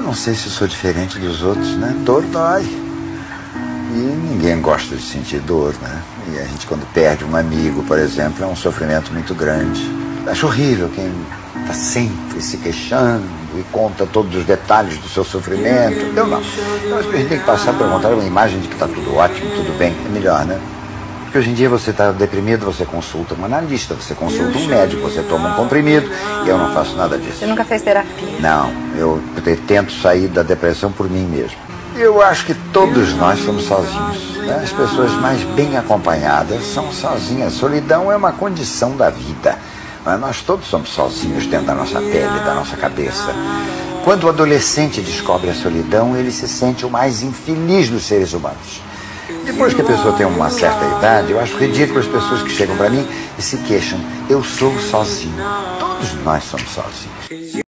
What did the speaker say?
Eu não sei se sou diferente dos outros, né? Dor dói. E ninguém gosta de sentir dor, né? E a gente, quando perde um amigo, por exemplo, é um sofrimento muito grande. Acho horrível quem está sempre se queixando e conta todos os detalhes do seu sofrimento. Eu não. Que a gente tem que passar para montar uma imagem de que está tudo ótimo, tudo bem. É melhor, né? Porque hoje em dia você está deprimido, você consulta um analista, você consulta um médico, você toma um comprimido e eu não faço nada disso. Você nunca fez terapia? Não, eu tento sair da depressão por mim mesmo. Eu acho que todos nós somos sozinhos. Né? As pessoas mais bem acompanhadas são sozinhas. Solidão é uma condição da vida. Mas nós todos somos sozinhos dentro da nossa pele, da nossa cabeça. Quando o adolescente descobre a solidão, ele se sente o mais infeliz dos seres humanos. Depois que a pessoa tem uma certa idade, eu acho ridículo as pessoas que chegam para mim e se queixam. Eu sou sozinho. Todos nós somos sozinhos.